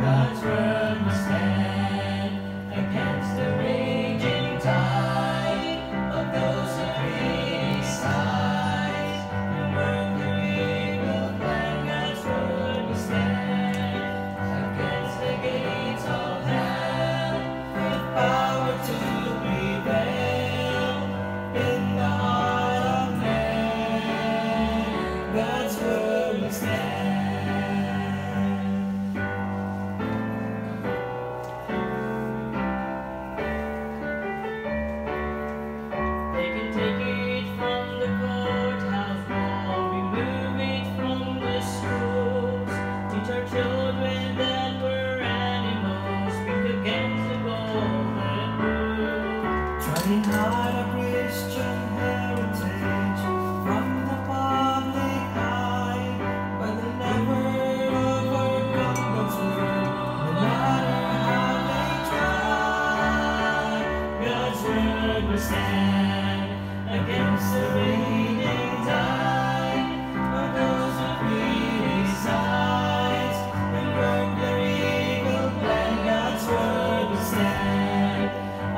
God's word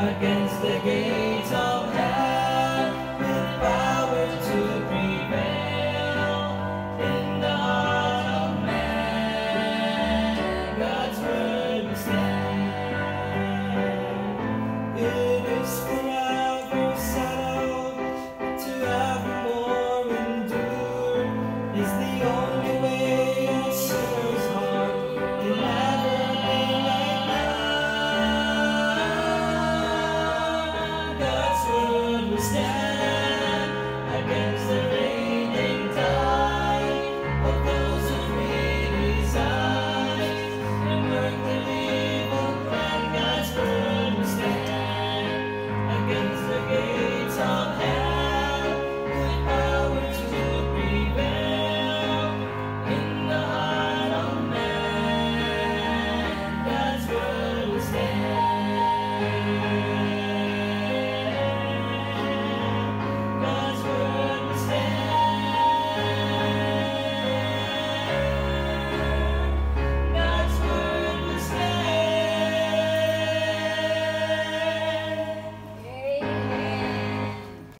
against the game.